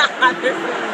caralho.